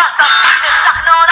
That's the beat.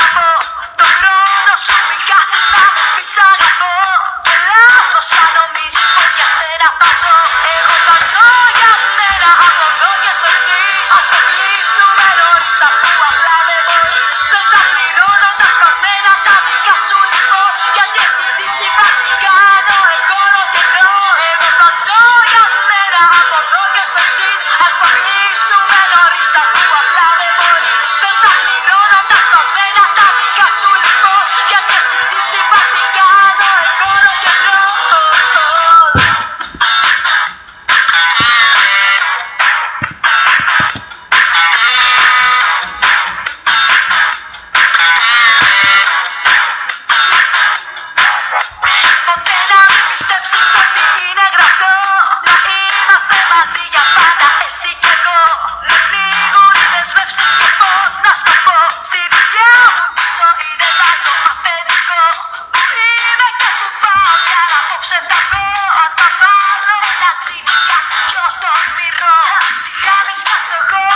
Πεντακόσια τα τσίλια και το μυρό. Σιγάρι σκάσω εγώ.